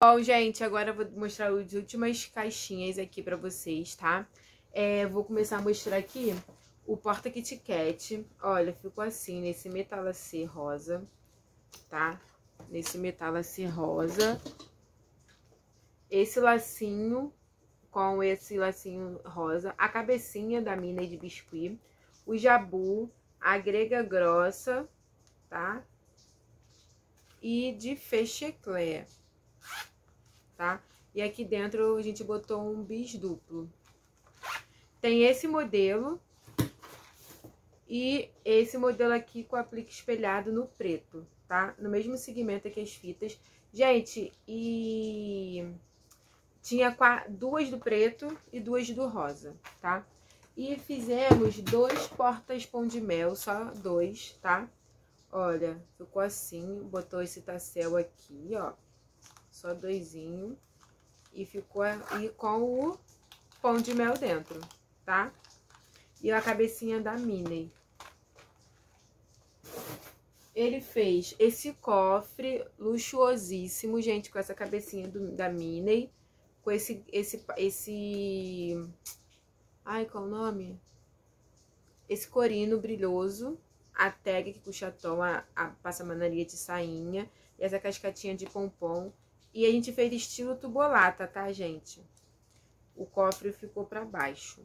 Bom, gente, agora eu vou mostrar as últimas caixinhas aqui pra vocês, tá? É, vou começar a mostrar aqui o porta Kit Kat. Olha, ficou assim, nesse metalacê rosa, tá? Nesse metalacê rosa. Esse lacinho com esse lacinho rosa. A cabecinha da mina de biscuit. O jabu, a grega grossa, tá? E de fecheclé tá? E aqui dentro a gente botou um bis duplo. Tem esse modelo e esse modelo aqui com aplique espelhado no preto, tá? No mesmo segmento aqui as fitas. Gente, e tinha duas do preto e duas do rosa, tá? E fizemos dois portas pão de mel, só dois, tá? Olha, ficou assim, botou esse tassel aqui, ó só doisinho. E ficou aí com o pão de mel dentro, tá? E a cabecinha da Minnie. Ele fez esse cofre luxuosíssimo, gente, com essa cabecinha do, da Minnie. Com esse, esse, esse... Ai, qual o nome? Esse corino brilhoso. A tag com chaton, a, a passamanaria de sainha. E essa cascatinha de pompom. E a gente fez estilo tubolata, tá, gente? O cofre ficou pra baixo.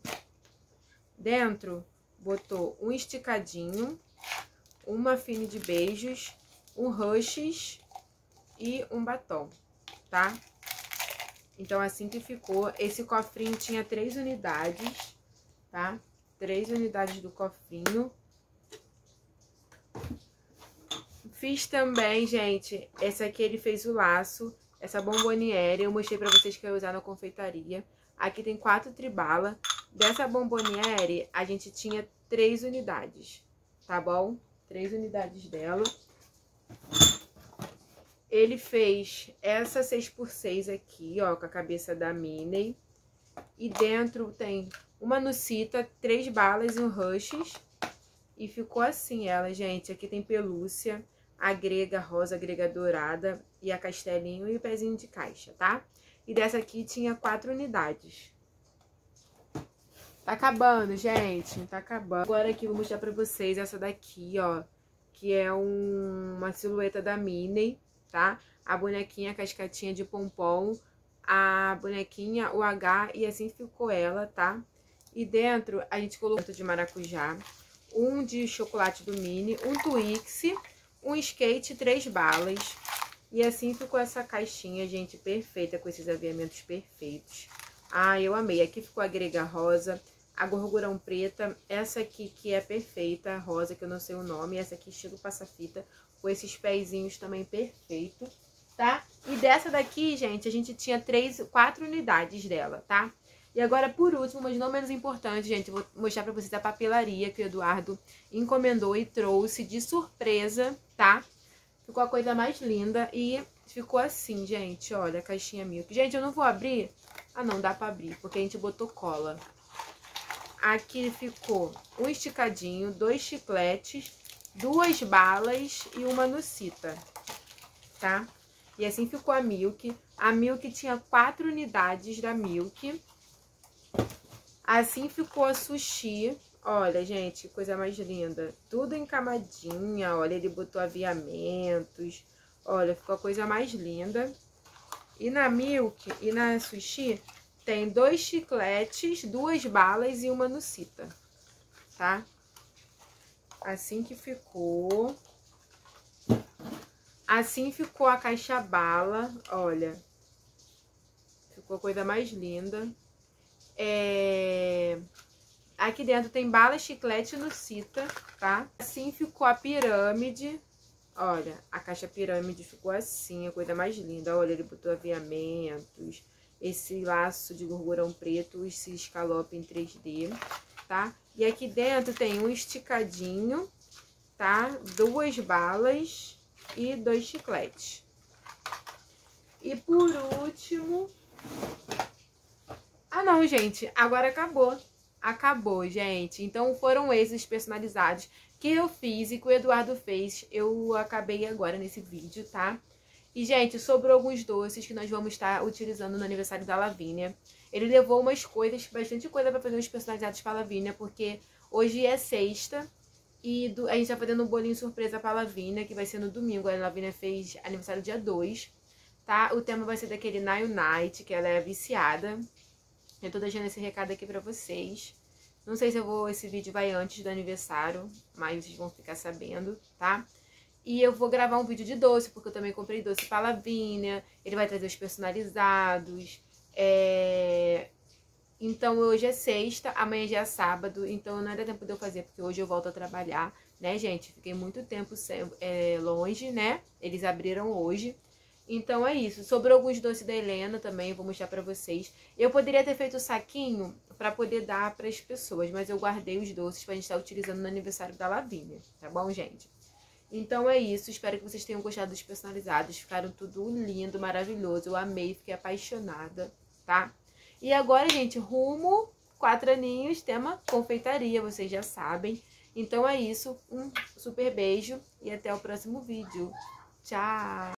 Dentro, botou um esticadinho, uma fine de beijos, um rushes e um batom, tá? Então, assim que ficou. Esse cofrinho tinha três unidades, tá? Três unidades do cofrinho. Fiz também, gente, esse aqui ele fez o laço essa bomboniere, eu mostrei pra vocês que eu ia usar na confeitaria. Aqui tem quatro tribala. Dessa bomboniere, a gente tinha três unidades, tá bom? Três unidades dela. Ele fez essa 6x6 aqui, ó, com a cabeça da Minnie. E dentro tem uma nucita, três balas e um rushes. E ficou assim ela, gente. Aqui tem pelúcia a grega rosa, a grega dourada e a castelinho e o pezinho de caixa, tá? E dessa aqui tinha quatro unidades. Tá acabando, gente, tá acabando. Agora aqui vou mostrar pra vocês essa daqui, ó, que é um, uma silhueta da Minnie, tá? A bonequinha, a cascatinha de pompom, a bonequinha, o H e assim ficou ela, tá? E dentro a gente colocou de maracujá, um de chocolate do Mini, um Twix um skate, três balas. E assim ficou essa caixinha, gente, perfeita, com esses aviamentos perfeitos. Ah, eu amei. Aqui ficou a grega rosa, a gorgurão preta, essa aqui que é perfeita, rosa, que eu não sei o nome, essa aqui estilo passa-fita, com esses pezinhos também perfeito, tá? E dessa daqui, gente, a gente tinha três, quatro unidades dela, tá? E agora, por último, mas não menos importante, gente, vou mostrar pra vocês a papelaria que o Eduardo encomendou e trouxe de surpresa, tá? Ficou a coisa mais linda e ficou assim, gente, olha, a caixinha milk. Gente, eu não vou abrir. Ah, não, dá pra abrir, porque a gente botou cola. Aqui ficou um esticadinho, dois chicletes, duas balas e uma nucita, tá? E assim ficou a Milk. A Milk tinha quatro unidades da Milk. Assim ficou a sushi. Olha, gente, coisa mais linda. Tudo em camadinha, olha, ele botou aviamentos. Olha, ficou a coisa mais linda. E na Milk e na Sushi tem dois chicletes, duas balas e uma nucita, tá? Assim que ficou. Assim ficou a caixa bala, olha. Ficou a coisa mais linda. É... Aqui dentro tem bala, chiclete e lucita, tá? Assim ficou a pirâmide. Olha, a caixa pirâmide ficou assim, a coisa mais linda. Olha, ele botou aviamentos, esse laço de gorgurão preto, esse escalope em 3D, tá? E aqui dentro tem um esticadinho, tá? Duas balas e dois chicletes. E por último, ah, não, gente, agora acabou. Acabou, gente. Então, foram esses personalizados que eu fiz e que o Eduardo fez. Eu acabei agora nesse vídeo, tá? E, gente, sobrou alguns doces que nós vamos estar utilizando no aniversário da Lavínia. Ele levou umas coisas, bastante coisa para fazer uns personalizados para a Lavínia, porque hoje é sexta e do, a gente tá fazendo um bolinho surpresa pra Lavínia, que vai ser no domingo. A Lavínia fez aniversário dia 2, tá? O tema vai ser daquele Nile Night, que ela é viciada. Eu tô deixando esse recado aqui pra vocês. Não sei se eu vou, esse vídeo vai antes do aniversário, mas vocês vão ficar sabendo, tá? E eu vou gravar um vídeo de doce, porque eu também comprei doce pra Lavínia. Ele vai trazer os personalizados. É... Então, hoje é sexta, amanhã já é sábado, então não era tempo de eu fazer, porque hoje eu volto a trabalhar, né, gente? Fiquei muito tempo sem, é, longe, né? Eles abriram hoje. Então é isso. Sobrou alguns doces da Helena também, vou mostrar pra vocês. Eu poderia ter feito o saquinho pra poder dar pras pessoas, mas eu guardei os doces pra gente estar utilizando no aniversário da Lavínia, tá bom, gente? Então é isso, espero que vocês tenham gostado dos personalizados. Ficaram tudo lindo, maravilhoso. Eu amei, fiquei apaixonada, tá? E agora, gente, rumo, quatro aninhos, tema confeitaria, vocês já sabem. Então é isso, um super beijo e até o próximo vídeo. Tchau!